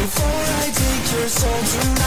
before I take your soul to